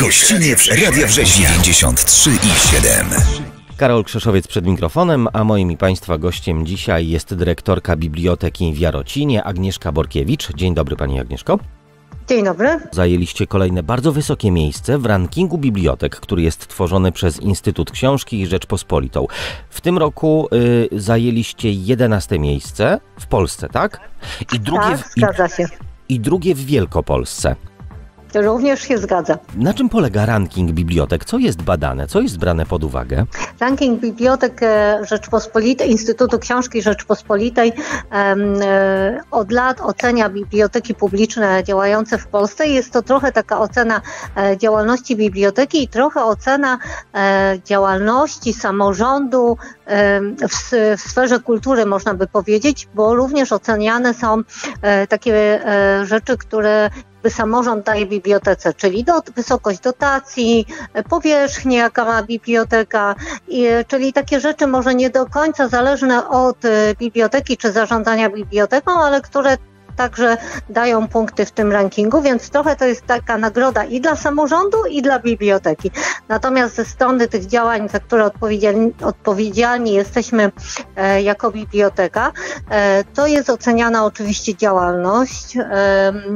Gościniec Radia Września 93 i 7. Karol Krzeszowiec przed mikrofonem, a moim i Państwa gościem dzisiaj jest dyrektorka Biblioteki w Jarocinie, Agnieszka Borkiewicz. Dzień dobry Pani Agnieszko. Dzień dobry. Zajęliście kolejne bardzo wysokie miejsce w rankingu bibliotek, który jest tworzony przez Instytut Książki i Rzeczpospolitą. W tym roku y, zajęliście 11 miejsce w Polsce, tak? I drugie, tak, w, zgadza się. I, I drugie w Wielkopolsce. Również się zgadza. Na czym polega ranking bibliotek? Co jest badane? Co jest brane pod uwagę? Ranking Bibliotek e, Rzeczpospolitej, Instytutu Książki Rzeczpospolitej e, od lat ocenia biblioteki publiczne działające w Polsce. Jest to trochę taka ocena e, działalności biblioteki i trochę ocena działalności samorządu w, w sferze kultury, można by powiedzieć, bo również oceniane są takie rzeczy, które samorząd daje bibliotece, czyli do, wysokość dotacji, powierzchnię, jaka ma biblioteka, i, czyli takie rzeczy może nie do końca zależne od e, biblioteki czy zarządzania biblioteką, ale które także dają punkty w tym rankingu, więc trochę to jest taka nagroda i dla samorządu, i dla biblioteki. Natomiast ze strony tych działań, za które odpowiedzialni, odpowiedzialni jesteśmy e, jako biblioteka, e, to jest oceniana oczywiście działalność. E,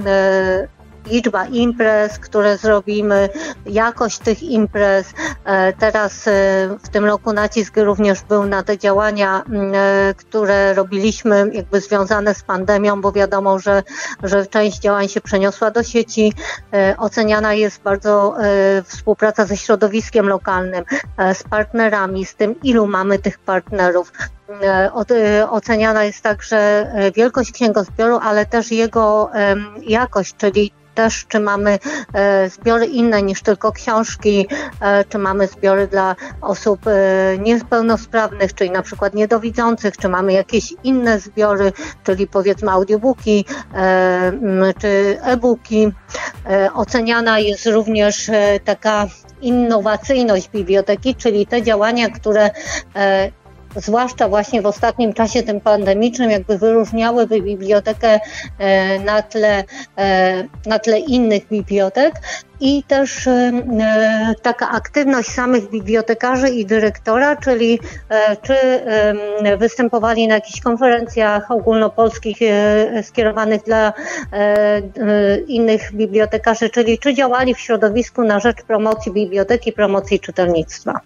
e liczba imprez, które zrobimy, jakość tych imprez. E, teraz e, w tym roku nacisk również był na te działania, e, które robiliśmy jakby związane z pandemią, bo wiadomo, że, że część działań się przeniosła do sieci. Oceniana jest bardzo współpraca ze środowiskiem lokalnym, z partnerami, z tym ilu mamy tych partnerów. Oceniana jest także wielkość księgozbioru, ale też jego jakość, czyli też, czy mamy e, zbiory inne niż tylko książki, e, czy mamy zbiory dla osób e, niepełnosprawnych, czyli na przykład niedowidzących, czy mamy jakieś inne zbiory, czyli powiedzmy audiobooki, czy e-booki. Oceniana jest również taka innowacyjność biblioteki, czyli te działania, które zwłaszcza właśnie w ostatnim czasie tym pandemicznym, jakby wyróżniałyby bibliotekę e, na tle, e, na tle innych bibliotek i też e, taka aktywność samych bibliotekarzy i dyrektora, czyli czy występowali na jakichś konferencjach ogólnopolskich skierowanych dla innych bibliotekarzy, czyli czy działali w środowisku na rzecz promocji biblioteki, promocji czytelnictwa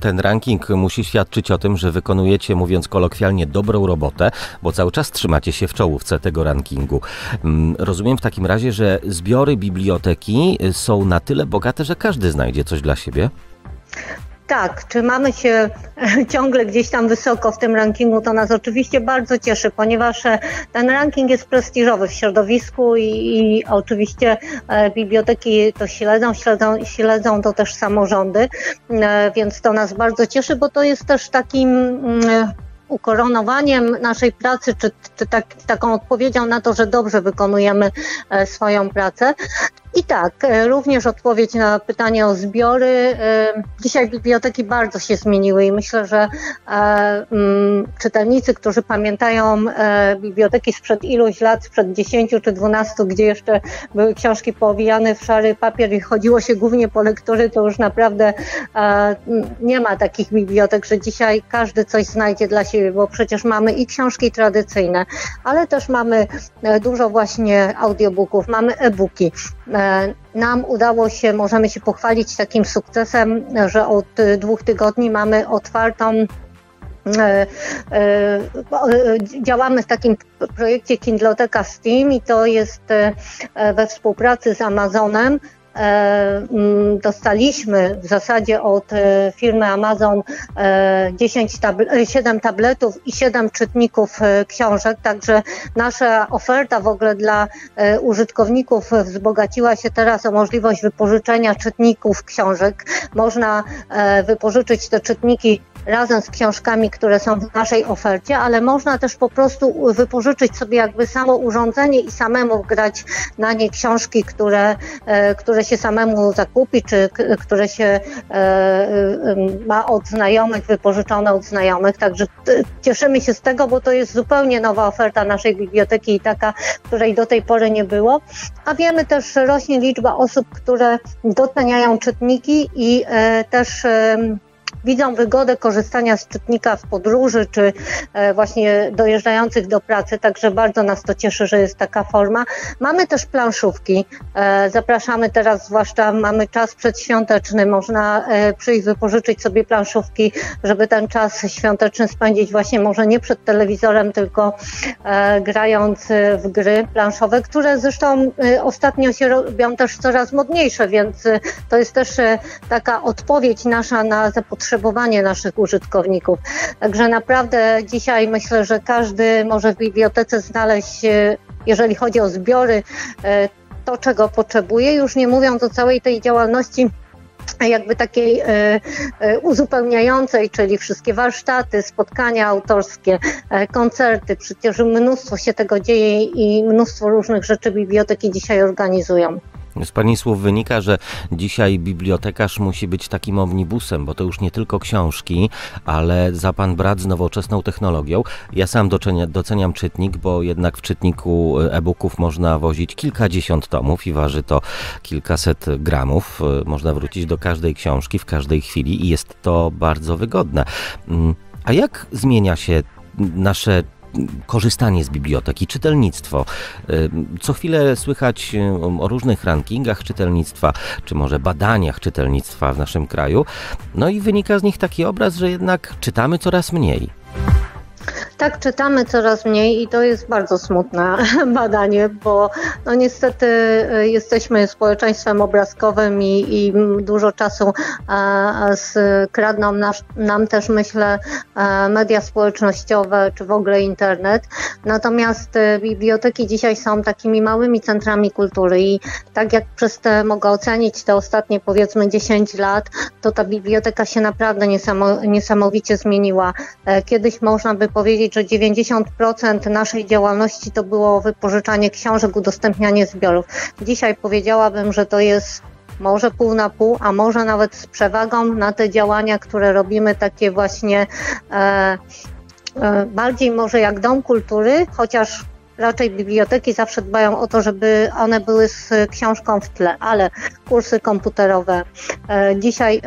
ten ranking musi świadczyć o tym, że wykonujecie, mówiąc kolokwialnie, dobrą robotę, bo cały czas trzymacie się w czołówce tego rankingu. Mm, rozumiem w takim razie, że zbiory biblioteki są na tyle bogate, że każdy znajdzie coś dla siebie? Tak, czy mamy się ciągle gdzieś tam wysoko w tym rankingu, to nas oczywiście bardzo cieszy, ponieważ e, ten ranking jest prestiżowy w środowisku i, i oczywiście e, biblioteki to śledzą, śledzą, śledzą to też samorządy, e, więc to nas bardzo cieszy, bo to jest też takim mm, ukoronowaniem naszej pracy, czy, czy tak, taką odpowiedzią na to, że dobrze wykonujemy swoją pracę. I tak, e, również odpowiedź na pytanie o zbiory. E, dzisiaj biblioteki bardzo się zmieniły i myślę, że e, mm, czytelnicy, którzy pamiętają biblioteki sprzed iluś lat, sprzed 10 czy 12, gdzie jeszcze były książki poowijane w szary papier i chodziło się głównie po lektury, to już naprawdę nie ma takich bibliotek, że dzisiaj każdy coś znajdzie dla siebie, bo przecież mamy i książki tradycyjne, ale też mamy dużo właśnie audiobooków, mamy e-booki. E, nam udało się, możemy się pochwalić takim sukcesem, że od dwóch tygodni mamy otwartą e, e, Działamy w takim projekcie Kindloteka Steam i to jest we współpracy z Amazonem. E, mm, dostaliśmy w zasadzie od e, firmy Amazon 10 e, tabl 7 tabletów i 7 czytników książek, także nasza oferta w ogóle dla użytkowników wzbogaciła się teraz o możliwość wypożyczenia czytników książek. Można wypożyczyć te czytniki razem z książkami, które są w naszej ofercie, ale można też po prostu wypożyczyć sobie jakby samo urządzenie i samemu grać na nie książki, które, które się samemu zakupi, czy które się ma od znajomych, wypożyczone od znajomych. Także cieszymy się z tego, bo to jest zupełnie nowa oferta naszej biblioteki i taka, której do tej pory nie było. A wiemy też, że rośnie liczba osób, które doceniają czytniki i e, też widzą wygodę korzystania z czytnika w podróży, czy e, właśnie dojeżdżających do pracy, także bardzo nas to cieszy, że jest taka forma. Mamy też planszówki. E, zapraszamy teraz, zwłaszcza mamy czas przedświąteczny, można e, przyjść, wypożyczyć sobie planszówki, żeby ten czas świąteczny spędzić właśnie może nie przed telewizorem, tylko grając w gry planszowe, które zresztą ostatnio się robią też coraz modniejsze, więc to jest też taka odpowiedź nasza na zapotrzebowanie zapotrzebowanie naszych użytkowników. Także naprawdę dzisiaj myślę, że każdy może w bibliotece znaleźć, e, jeżeli chodzi o zbiory, e, to, czego potrzebuje, już nie mówiąc o całej tej działalności jakby takiej e, uzupełniającej, czyli wszystkie warsztaty, spotkania autorskie, koncerty. Przecież mnóstwo się tego dzieje i mnóstwo różnych rzeczy biblioteki dzisiaj organizują. Z Pani słów wynika, że dzisiaj bibliotekarz musi być takim omnibusem, bo to już nie tylko książki, ale za Pan brat z nowoczesną technologią. Ja sam doceniam, doceniam czytnik, bo jednak w czytniku e-booków można wozić kilkadziesiąt tomów i waży to kilkaset gramów. Można wrócić do każdej książki w każdej chwili i jest to bardzo wygodne. Mm, a jak zmienia się nasze korzystanie z biblioteki, czytelnictwo. Y, co chwilę słychać y, o różnych rankingach czytelnictwa, czy może badaniach czytelnictwa w naszym kraju. No i wynika z nich taki obraz, że jednak czytamy coraz mniej. Tak, czytamy coraz mniej i to jest bardzo smutne badanie, bo no niestety e, jesteśmy społeczeństwem obrazkowym i, i dużo czasu skradną nam, też, myślę, e, media społecznościowe czy w ogóle internet. Natomiast e, biblioteki dzisiaj są takimi małymi centrami kultury i tak jak przez te mogę ocenić te ostatnie powiedzmy 10 lat, to ta biblioteka się naprawdę niesamowicie zmieniła. Kiedyś można by powiedzieć, że 90% naszej działalności to było wypożyczanie książek, udostępnianie zbiorów. Dzisiaj powiedziałabym, że to jest może pół na pół, a może nawet z przewagą na te działania, które robimy, takie właśnie e, e, bardziej może jak dom kultury, chociaż raczej biblioteki zawsze dbają o to, żeby one były z książką w tle, ale kursy komputerowe. E, dzisiaj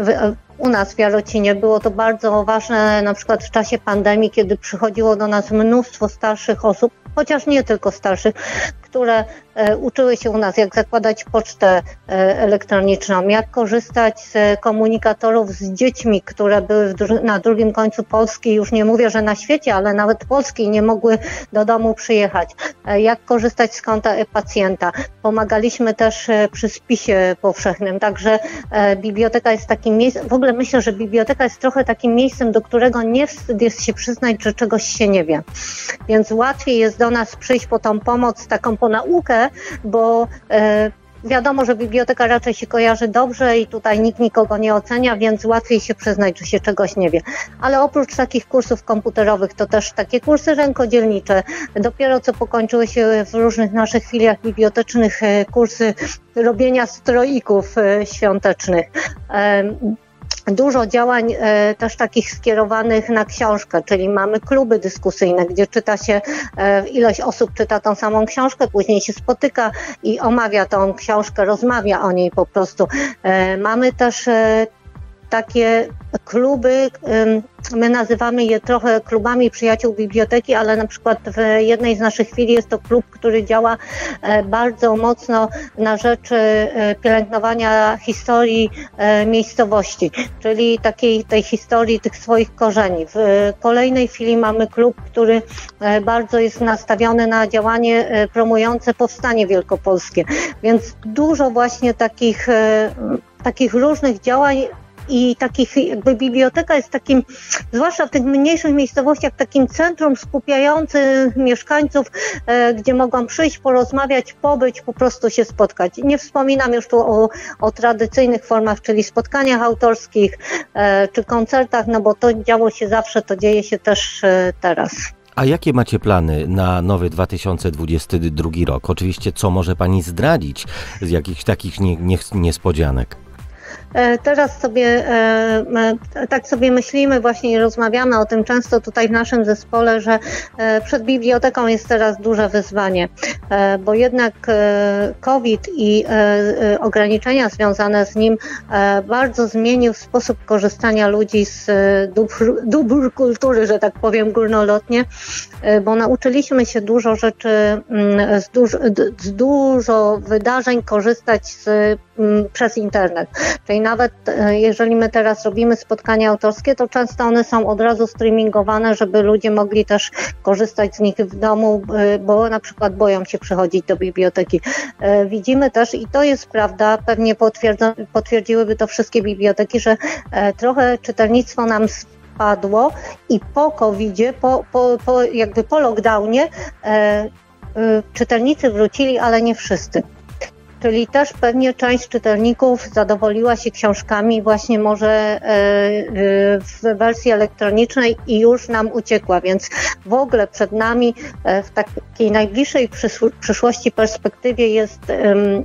u nas w Jarocinie było to bardzo ważne, na przykład w czasie pandemii, kiedy przychodziło do nas mnóstwo starszych osób, chociaż nie tylko starszych, które uczyły się u nas, jak zakładać pocztę e, elektroniczną, jak korzystać z komunikatorów z dziećmi, które były na drugim końcu Polski, już nie mówię, że na świecie, ale nawet Polski nie mogły do domu przyjechać, e, jak korzystać z konta e-pacjenta. Pomagaliśmy też przy spisie powszechnym, także biblioteka jest takim miejscem, w ogóle myślę, że biblioteka jest trochę takim miejscem, do którego nie wstyd jest się przyznać, że czegoś się nie wie. Więc łatwiej jest do nas przyjść po tą pomoc, taką po naukę, bo e, Wiadomo, że biblioteka raczej się kojarzy dobrze i tutaj nikt nikogo nie ocenia, więc łatwiej się przyznać, że się czegoś nie wie. Ale oprócz takich kursów komputerowych, to też takie kursy rękodzielnicze. Dopiero co pokończyły się w różnych naszych filiach bibliotecznych e, kursy robienia stroików e, świątecznych dużo działań e, też takich skierowanych na książkę, czyli mamy kluby dyskusyjne, gdzie czyta się, e, ilość osób czyta tą samą książkę, później się spotyka i omawia tą książkę, rozmawia o niej po prostu. E, mamy też takie kluby, my nazywamy je trochę klubami przyjaciół biblioteki, ale na przykład w jednej z naszych chwili jest to klub, który działa e, bardzo mocno na rzecz e, pielęgnowania historii e, miejscowości, czyli takiej tej historii tych swoich korzeni. W kolejnej chwili mamy klub, który bardzo jest nastawiony na działanie promujące powstanie wielkopolskie, więc dużo właśnie takich takich różnych działań i takich jakby biblioteka jest takim, zwłaszcza w tych mniejszych miejscowościach, takim centrum skupiającym mieszkańców, e, gdzie mogłam przyjść, porozmawiać, pobyć, po prostu się spotkać. Nie wspominam już tu o, o tradycyjnych formach, czyli spotkaniach autorskich e, czy koncertach, no bo to działo się zawsze, to dzieje się też e, teraz. A jakie macie plany na nowy 2022 rok? Oczywiście, co może Pani zdradzić z jakichś takich nie, nie, niespodzianek? E, teraz sobie e, tak sobie myślimy właśnie i rozmawiamy o tym często tutaj w naszym zespole, że e, przed biblioteką jest teraz duże wyzwanie, bo jednak COVID i ograniczenia związane z nim bardzo zmienił sposób korzystania ludzi z dóbr, dóbr kultury, że tak powiem górnolotnie, bo nauczyliśmy się dużo rzeczy, mm, z dużo, z dużo wydarzeń korzystać z, mm, przez internet. Czyli nawet e, jeżeli my teraz robimy spotkania autorskie, to często one są od razu streamingowane, żeby ludzie mogli też korzystać z nich w domu, e, bo na przykład boją się przychodzić do biblioteki. E, widzimy też, i to jest prawda, pewnie potwierdziłyby to wszystkie biblioteki, że trochę czytelnictwo nam spadło i po COVID-zie, po, po, po, jakby po lockdownie, czytelnicy wrócili, ale nie wszyscy czyli też pewnie część czytelników zadowoliła się książkami właśnie może e, w wersji elektronicznej i już nam uciekła, więc w ogóle przed nami e, w takiej najbliższej przyszłości perspektywie jest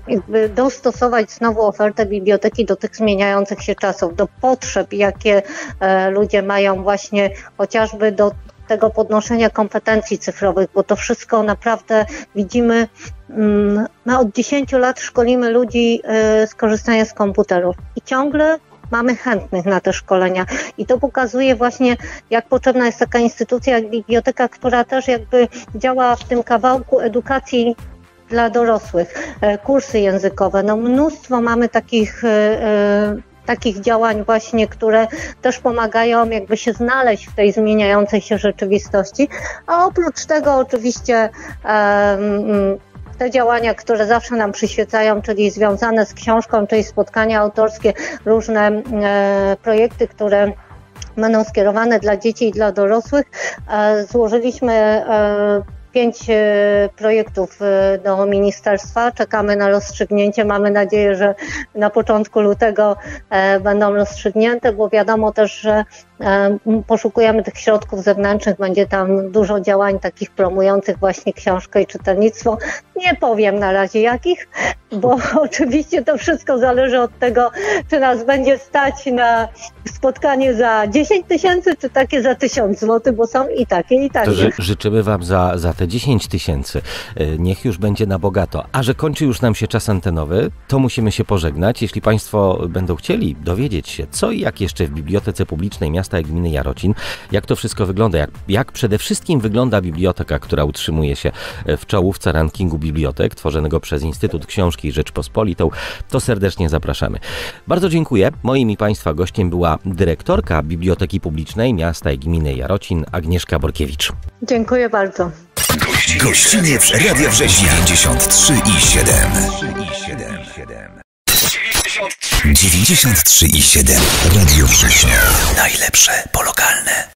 jakby dostosować znowu ofertę biblioteki do tych zmieniających się czasów, do potrzeb, jakie e, ludzie mają właśnie chociażby do tego podnoszenia kompetencji cyfrowych, bo to wszystko naprawdę widzimy, mm, my od 10 lat szkolimy ludzi z e, korzystania z komputerów i ciągle mamy chętnych na te szkolenia. I to pokazuje właśnie, jak potrzebna jest taka instytucja jak biblioteka, która też jakby działa w tym kawałku edukacji dla dorosłych, e, kursy językowe. No mnóstwo mamy takich e, takich działań właśnie, które też pomagają jakby się znaleźć w tej zmieniającej się rzeczywistości. A oprócz tego oczywiście te działania, które zawsze nam przyświecają, czyli związane z książką, czyli spotkania autorskie, różne e, projekty, które będą skierowane dla dzieci i dla dorosłych. E, złożyliśmy e, pięć e, projektów e, do ministerstwa. Czekamy na rozstrzygnięcie. Mamy nadzieję, że na początku lutego e, będą rozstrzygnięte, bo wiadomo też, że poszukujemy tych środków zewnętrznych. Będzie tam dużo działań takich promujących właśnie książkę i czytelnictwo. Nie powiem na razie jakich, bo oczywiście to wszystko zależy od tego, czy nas będzie stać na spotkanie za 10 tysięcy, czy takie za 1000 zł, bo są i takie, i takie. To ży życzymy Wam za, za te 10 tysięcy. E, niech już będzie na bogato. A że kończy już nam się czas antenowy, to musimy się pożegnać. Jeśli Państwo będą chcieli dowiedzieć się, co i jak jeszcze w Bibliotece Publicznej Miasta i Gminy Jarocin, jak to wszystko wygląda, jak, jak przede wszystkim wygląda biblioteka, która utrzymuje się w czołówce rankingu bibliotek tworzonego przez Instytut Książki Rzeczpospolitą, to serdecznie zapraszamy. Bardzo dziękuję. Moim i Państwa gościem była dyrektorka Biblioteki Publicznej Miasta i Gminy Jarocin Agnieszka Borkiewicz. Dziękuję bardzo. Gościnie w Radio Września 93 i 7. 93 i 7. Radio Września. Najlepsze polokalne.